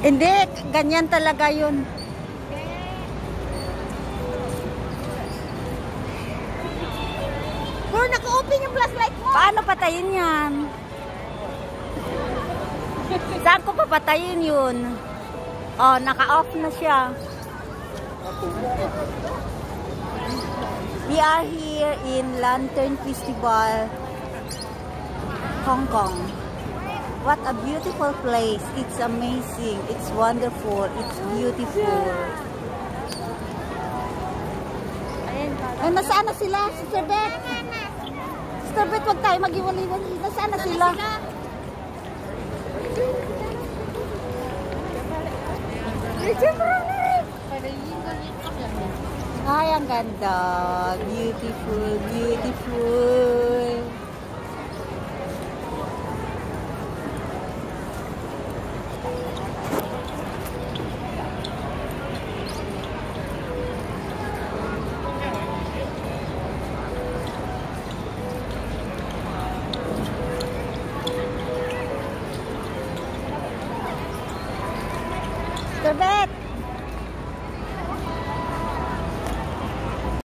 Hindi, ganyan talaga yun. Bro, naka-open yung flashlight mo. Paano patayin yan? Saan ko papatayin yun? Oh, naka-off na siya. We are here in Lantern Festival, Hong Kong. What a beautiful place. It's amazing. It's wonderful. It's beautiful. Ay, nasaan na sila? Sister Beth? Sister Beth, huwag tayo mag-iwali-wali. Nasaan na sila? Ay, ang ganda. Beautiful, beautiful. Sister Beth!